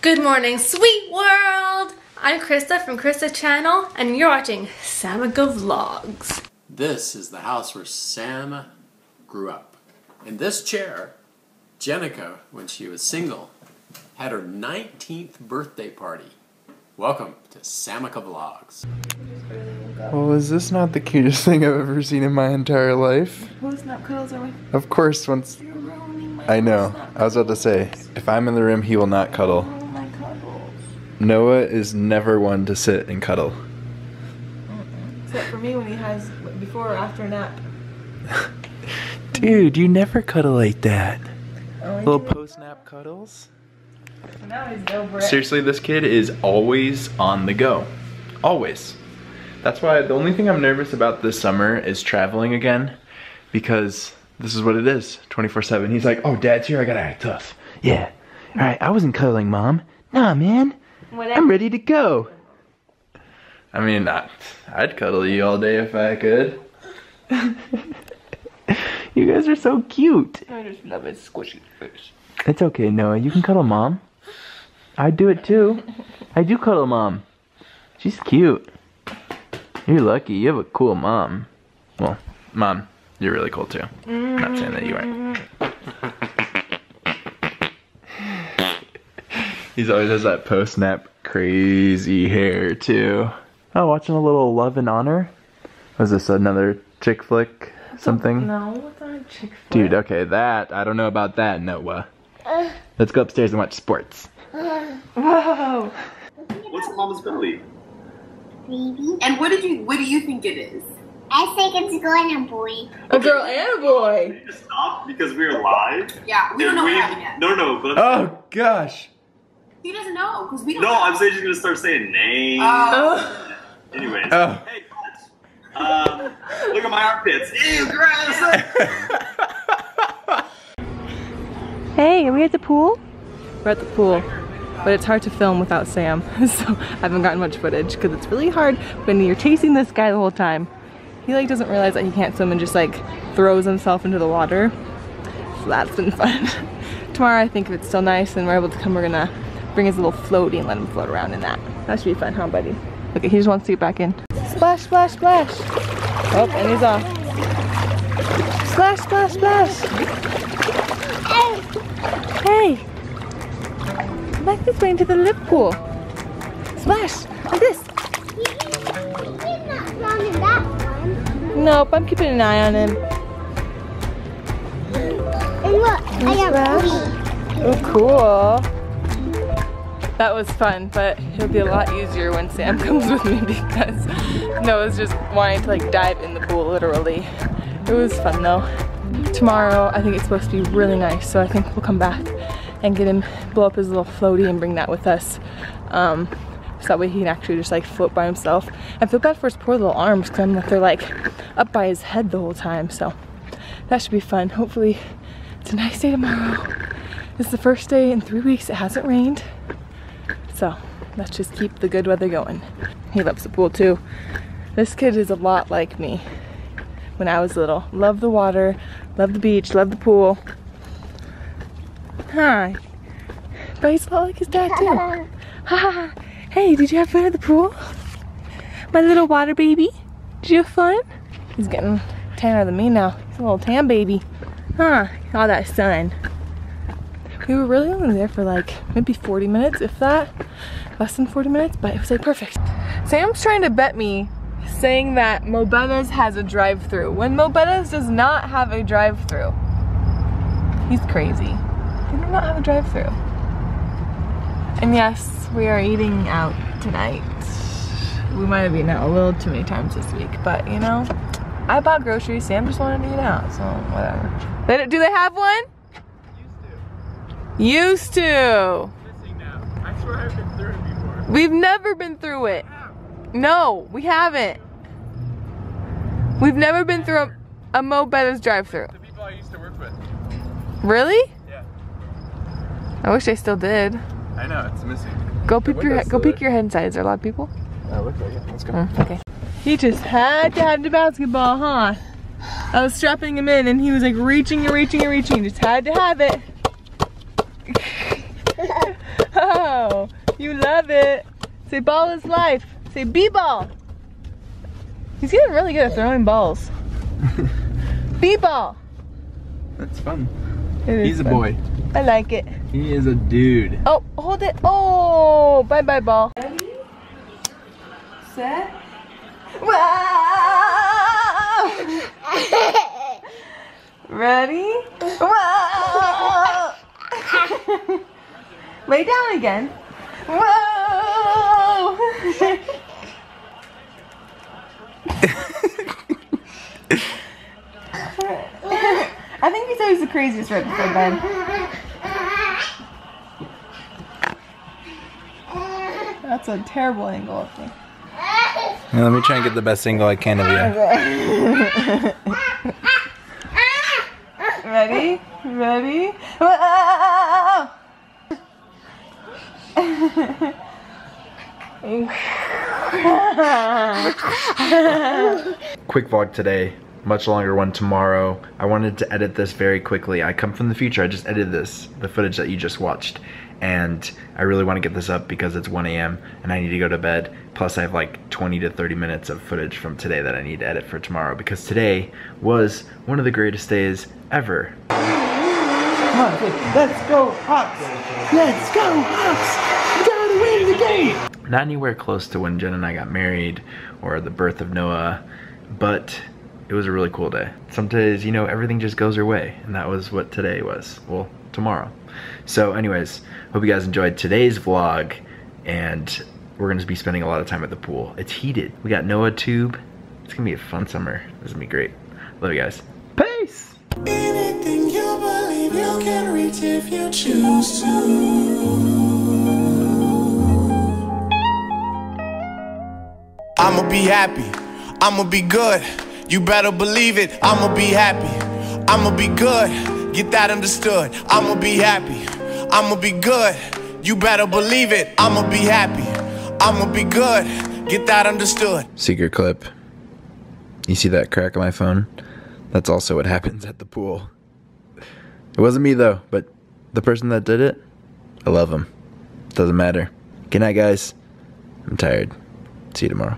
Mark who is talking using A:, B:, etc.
A: Good morning, sweet world! I'm Krista from Krista Channel, and you're watching Samika Vlogs.
B: This is the house where Sam grew up. In this chair, Jennika, when she was single, had her 19th birthday party. Welcome to Samika Vlogs.
C: Well, is this not the cutest thing I've ever seen in my entire life?
A: Whose snap cuddles are we?
C: Of course, once. I know. I was about to say, if I'm in the room, he will not cuddle.
A: My cuddles.
C: Noah is never one to sit and cuddle.
A: Except for me when he has before or after a nap.
C: Dude, you never cuddle like that. Oh, Little post nap cuddles.
A: Now he's over
C: Seriously, this kid is always on the go. Always. That's why the only thing I'm nervous about this summer is traveling again because this is what it is 24 7. He's like, oh, dad's here, I gotta act tough. Yeah. Alright, I wasn't cuddling mom. Nah, man. I'm ready to go. I mean, I, I'd cuddle you all day if I could. you guys are so cute.
A: I just love his squishy face.
C: It's okay, Noah. You can cuddle mom. I do it too. I do cuddle mom. She's cute. You're lucky. You have a cool mom. Well, mom, you're really cool too. Not saying that you aren't. He's always has that post snap crazy hair too. Oh, watching a little Love and Honor. Was this another chick flick? Something?
A: No, it's not a chick flick.
C: Dude, okay, that I don't know about that, Noah. Uh. Let's go upstairs and watch sports. Uh.
A: Whoa!
D: What's Mama's belly?
E: Baby.
D: And what did you what do you think it is?
E: I think it's a girl and a boy.
A: A girl and a boy.
D: Just stop because we're live.
F: Yeah, we don't know
D: we,
F: what happened yet.
D: No, no, but
C: Oh gosh.
F: He doesn't know because we don't.
D: no,
F: know.
D: I'm saying she's gonna start saying names.
F: Oh.
D: Anyways,
C: Oh.
D: hey, guys. Um, look at my armpits. Ew, gross.
A: Hey, are we at the pool? We're at the pool, but it's hard to film without Sam, so I haven't gotten much footage because it's really hard when you're chasing this guy the whole time. He like doesn't realize that he can't swim and just like throws himself into the water. So that's been fun. Tomorrow I think if it's still nice and we're able to come, we're gonna bring his little floaty and let him float around in that. That should be fun, huh buddy? Okay, he just wants to get back in. Splash, splash, splash. Oh, and he's off. Splash, splash, splash. Hey! Come back this way into the lip pool. Splash! Like this.
E: He's not wrong in that one.
A: Nope, I'm keeping an eye on him.
E: And look, I got
A: Splash. Oh, cool. That was fun, but it'll be a lot easier when Sam comes with me because Noah's just wanting to like dive in the pool, literally. It was fun though. Tomorrow, I think it's supposed to be really nice, so I think we'll come back and get him, blow up his little floaty and bring that with us. Um, so that way he can actually just like float by himself. I feel bad for his poor little arms because I'm like, they're like up by his head the whole time, so that should be fun. Hopefully, it's a nice day tomorrow. This is the first day in three weeks it hasn't rained. So let's just keep the good weather going. He loves the pool too. This kid is a lot like me when I was little. Love the water, love the beach, love the pool. Hi. But he's a lot like his dad too. Hey, did you have fun at the pool? My little water baby? Did you have fun? He's getting tanner than me now. He's a little tan baby. Huh, all that sun. We were really only there for like maybe 40 minutes, if that. Less than 40 minutes, but it was like perfect. Sam's trying to bet me saying that Mobetta's has a drive-through when Mobetta's does not have a drive-through. He's crazy. They do not have a drive-through. And yes, we are eating out tonight. We might have eaten out a little too many times this week, but you know, I bought groceries. Sam just wanted to eat out, so whatever. Do they have one? Used to.
C: I swear I've been through it before.
A: We've never been through it. No, we haven't. We've never been through a, a Mo Betta's drive-through.
C: The people I used to work with.
A: Really?
C: Yeah.
A: I wish I still did.
C: I know, it's missing.
A: Go peek your
C: window's
A: he- go
C: still
A: peek
C: there.
A: your head inside. Is there a lot of people?
C: Oh, looks like it. Let's go.
A: Oh, okay. He just had to have the basketball, huh? I was strapping him in and he was like reaching and reaching and reaching. Just had to have it. oh. You love it. Say ball is life. Say b-ball. He's getting really good at throwing balls. b-ball.
C: That's fun.
A: It is
C: He's a
A: fun.
C: boy.
A: I like it.
C: He is a dude.
A: Oh, hold it. Oh, bye bye ball. Ready? Set. Wow! Ready? Wow! Lay down again. Whoa! I think he's always the craziest right before bed. That's a terrible angle of me.
C: let me try and get the best angle I can of you.
A: Ready? Ready?
C: Quick vlog today, much longer one tomorrow. I wanted to edit this very quickly. I come from the future, I just edited this, the footage that you just watched. And I really want to get this up because it's 1 a.m. and I need to go to bed. Plus I have like 20 to 30 minutes of footage from today that I need to edit for tomorrow because today was one of the greatest days ever.
G: Let's go Hawks! Let's go Hawks! We gotta win the game!
C: Not anywhere close to when Jen and I got married or the birth of Noah, but it was a really cool day. Some days, you know, everything just goes your way, and that was what today was. Well, tomorrow. So, anyways, hope you guys enjoyed today's vlog, and we're gonna be spending a lot of time at the pool. It's heated. We got Noah tube. It's gonna be a fun summer. This is gonna be great. Love you guys.
G: You can reach if you choose to. I'ma be happy. I'ma be good. You better believe it. I'ma be happy. I'ma be good. Get that understood. I'ma be happy. I'ma be good. You better believe it. I'ma be happy. I'ma be good. Get that understood.
C: Secret clip. You see that crack on my phone? That's also what happens at the pool. It wasn't me though, but the person that did it, I love him. Doesn't matter. Good night, guys. I'm tired. See you tomorrow.